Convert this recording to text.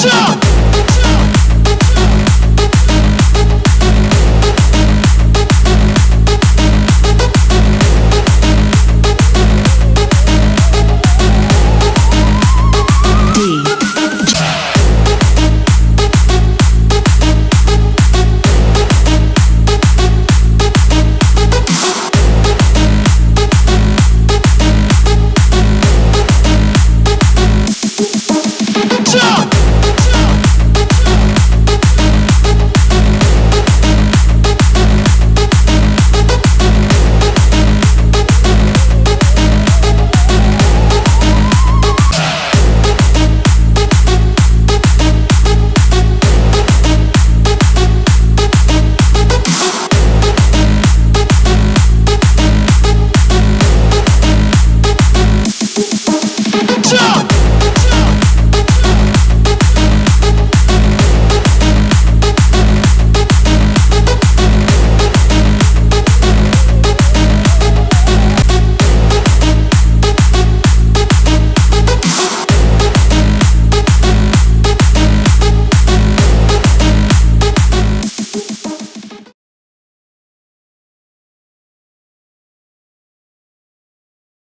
Action!